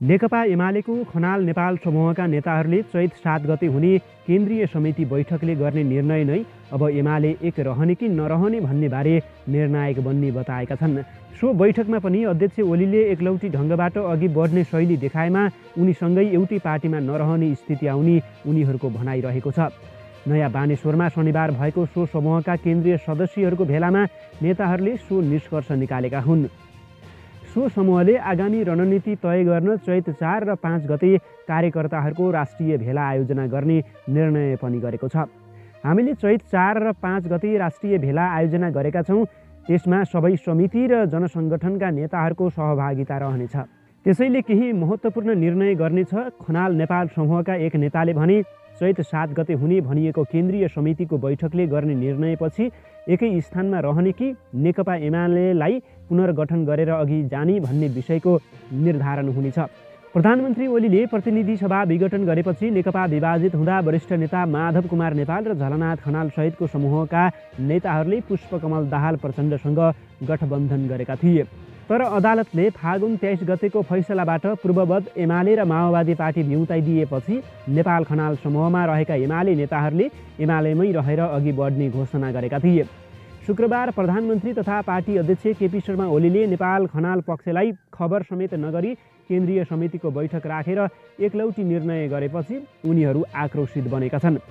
नेकपा एमालेको खनाल नेपाल समूहका नेताहरूले चैत सात गते हुने केन्द्रीय समिति बैठकले गर्ने निर्णय नै अब एमाले एक रहने कि नरहने भन्ने बारे निर्णायक बन्ने बताएका छन्। सो बैठकमा पनि अध्यक्ष ओलीले एकलौटी ढङ्गबाट अघि बढ्ने शैली देखाएमा उनीसँगै एउटै पार्टीमा नरहने स्थिति आउने उनीहरूको भनाइरहेको छ। नयाँ बानेश्वरमा शनिबार भएको सो समूहका केन्द्रीय सदस्यहरूको भेलामा नेताहरूले सो निष्कर्ष निकालेका हुन्। सो समूहले आगामी रणनीति तय गर्न चैत चार र पाँच गते कार्यकर्ताहरूको राष्ट्रिय भेला आयोजना गर्ने निर्णय पनि गरेको छ। हामीले चैत चार र पाँच गते राष्ट्रिय भेला आयोजना गरेका छौँ। त्यसमा सबै समिति र जनसङ्गठनका नेताहरूको सहभागिता रहनेछ। त्यसैले केही महत्त्वपूर्ण निर्णय गर्नेछ। खनाल नेपाल समूहका एक नेताले भने चैत सात गते हुने भनिएको केन्द्रीय समितिको बैठकले गर्ने निर्णयपछि एकै स्थानमा रहने कि नेकपा एमालेलाई पुनर्गठन गरेर अघि जाने भन्ने विषयको निर्धारण हुनेछ। प्रधानमन्त्री ओलीले प्रतिनिधि सभा विघटन गरेपछि नेकपा विभाजित हुँदा वरिष्ठ नेता माधव कुमार नेपाल र झलनाथ खनाल सहितको समूहका नेताहरूले पुष्पकमल दाहाल प्रचण्डसँग गठबन्धन गरेका थिए। तर अदालतले फागुन तेइस गतेको फैसलाबाट पूर्ववत एमाले र माओवादी पार्टी भ्युताइदिएपछि नेपाल खनाल समूहमा रहेका एमाले नेताहरूले एमालेमै रहेर अघि बढ्ने घोषणा गरेका थिए। शुक्रबार प्रधानमन्त्री तथा पार्टी अध्यक्ष केपी शर्मा ओलीले नेपाल खनाल पक्षलाई खबर समेत नगरी केन्द्रीय समितिको बैठक राखेर एकलौटी निर्णय गरेपछि उनीहरू आक्रोशित बनेका छन्।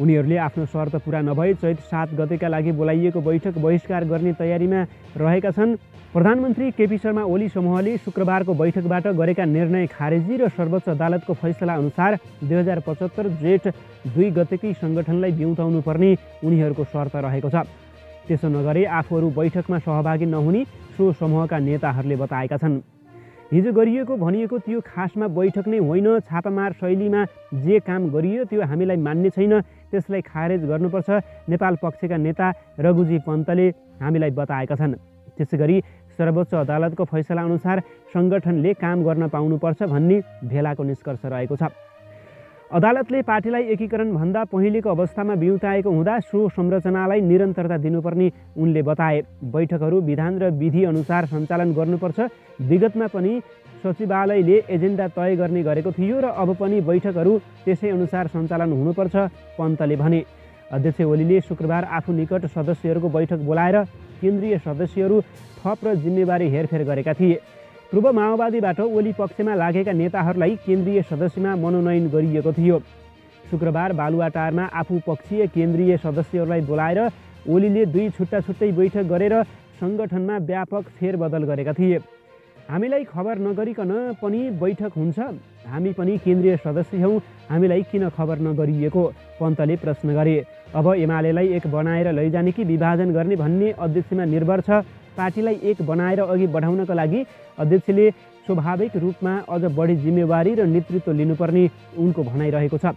उनीहरूले आफ्नो शर्त पुरा नभई चैत सात गतेका लागि बोलाइएको बैठक बहिष्कार गर्ने तयारीमा रहेका छन्। प्रधानमन्त्री केपी शर्मा ओली समूहले शुक्रबारको बैठकबाट गरेका निर्णय खारेजी र सर्वोच्च अदालतको फैसला अनुसार दुई हजार पचहत्तर जेठ दुई गतेकै सङ्गठनलाई बिउताउनु पर्ने उनीहरूको शर्त रहेको छ। त्यसो नगरे आफूहरू बैठकमा सहभागी नहुने सो समूहका नेताहरूले बताएका छन्। हिजो गरिएको भनिएको त्यो खासमा बैठक नै होइन छापामार शैलीमा जे काम गरियो त्यो हामीलाई मान्ने छैन त्यसलाई खारेज गर्नुपर्छ। नेपाल पक्षका नेता रघुजी पन्तले हामीलाई बताएका छन्। त्यसै गरी सर्वोच्च अदालतको फैसला अनुसार सङ्गठनले काम गर्न पाउनुपर्छ भन्ने भेलाको निष्कर्ष रहेको छ। अदालतले पार्टीलाई एकीकरणभन्दा पहिलेको अवस्थामा बिउताएको हुँदा सो संरचनालाई निरन्तरता दिनुपर्ने उनले बताए। बैठकहरू विधान र विधि अनुसार सञ्चालन गर्नुपर्छ। विगतमा पनि सचिवालयले एजेन्डा तय गर्ने गरेको थियो र अब पनि बैठकहरू त्यसै अनुसार सञ्चालन हुनुपर्छ पन्तले भने। अध्यक्ष ओलीले शुक्रबार आफू निकट सदस्यहरूको बैठक बोलाएर केन्द्रीय सदस्यहरू थप र जिम्मेवारी हेरफेर गरेका थिए। पूर्व माओवादीबाट ओली पक्षमा लागेका नेताहरूलाई केन्द्रीय सदस्यमा मनोनयन गरिएको थियो। शुक्रबार बालुवाटारमा आफू पक्षीय केन्द्रीय सदस्यहरूलाई बोलाएर ओलीले दुई छुट्टा छुट्टै बैठक गरेर सङ्गठनमा व्यापक फेरबदल गरेका थिए। हामीलाई खबर नगरिकन पनि बैठक हुन्छ हामी पनि केन्द्रीय सदस्य हौँ हामीलाई किन खबर नगरिएको? पन्तले प्रश्न गरे। अब एमालेलाई एक बनाएर लैजाने कि विभाजन गर्ने भन्ने अध्यक्षमा निर्भर छ। पार्टीलाई एक बनाएर अघि बढाउनका लागि अध्यक्षले स्वाभाविक रूपमा अझ बढी जिम्मेवारी र नेतृत्व लिनुपर्ने उनको भनाइरहेको छ।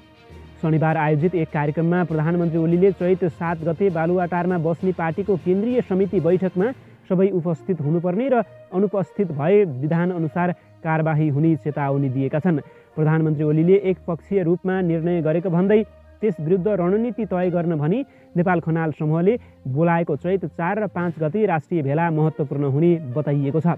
शनिबार आयोजित एक कार्यक्रममा प्रधानमन्त्री ओलीले चैत सात गते बालुवाटारमा बस्ने पार्टीको केन्द्रीय समिति बैठकमा सबै उपस्थित हुनुपर्ने र अनुपस्थित भए विधानअनुसार कारबाही हुने चेतावनी दिएका छन्। प्रधानमन्त्री ओलीले एकपक्षीय रूपमा निर्णय गरेको भन्दै त्यस विरुद्ध रणनीति तय गर्न भनी नेपाल खनाल समूहले बोलाएको चैत चार र पाँच गते राष्ट्रिय भेला महत्त्वपूर्ण हुने बताइएको छ।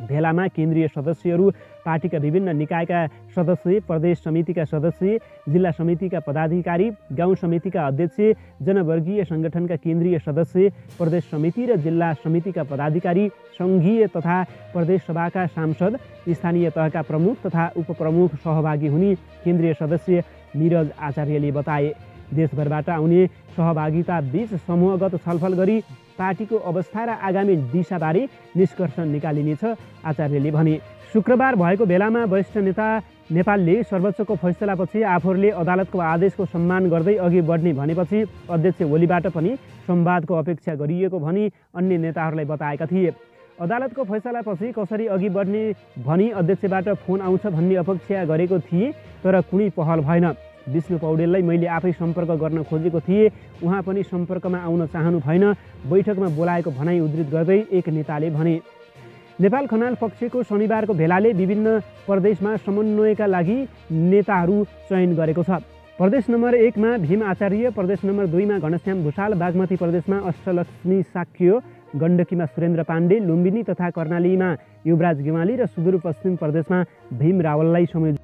भेलामा केन्द्रीय सदस्यहरू पार्टीका विभिन्न निकायका सदस्य प्रदेश समितिका सदस्य जिल्ला समितिका पदाधिकारी गाउँ समितिका अध्यक्ष जनवर्गीय सङ्गठनका केन्द्रीय सदस्य प्रदेश समिति र जिल्ला समितिका पदाधिकारी सङ्घीय तथा प्रदेश सभाका सांसद स्थानीय तहका प्रमुख तथा उपप्रमुख सहभागी हुने केन्द्रीय सदस्य निरज आचार्यले बताए। देशभरबाट आउने सहभागिता बिच समूहगत छलफल गरी पार्टीको अवस्था र आगामी दिशाबारे निष्कर्ष निकालिनेछ आचार्यले भने शुक्रबार भएको बेलामा वरिष्ठ नेता नेपालले सर्वोच्चको फैसलापछि आफूहरूले अदालतको आदेशको सम्मान गर्दै अघि बढ्ने भनेपछि अध्यक्ष ओलीबाट पनि संवादको अपेक्षा गरिएको भनी अन्य नेताहरूलाई बताएका थिए। अदालतको फैसलापछि कसरी अघि बढ्ने भनी अध्यक्षबाट फोन आउँछ भन्ने अपेक्षा गरेको थिए तर कुनै पहल भएन। विष्णु पौडेललाई मैले आफै सम्पर्क गर्न खोजेको थिएँ। उहाँ पनि सम्पर्कमा आउन चाहनु भएन। बैठकमा बोलाएको भनाइ उद्धित गर्दै एक नेताले भने नेपाल खनाल पक्षको शनिबारको भेलाले विभिन्न प्रदेशमा समन्वयका लागि नेताहरू चयन गरेको छ। प्रदेश नम्बर एकमा भीम आचार्य प्रदेश नम्बर दुईमा घनश्याम भूषाल बागमती प्रदेशमा अष्टलक्ष्मी साक्य गण्डकीमा सुरेन्द्र पाण्डे लुम्बिनी तथा कर्णालीमा युवराज गेवाली र सुदूरपश्चिम प्रदेशमा भीम रावललाई संयोजन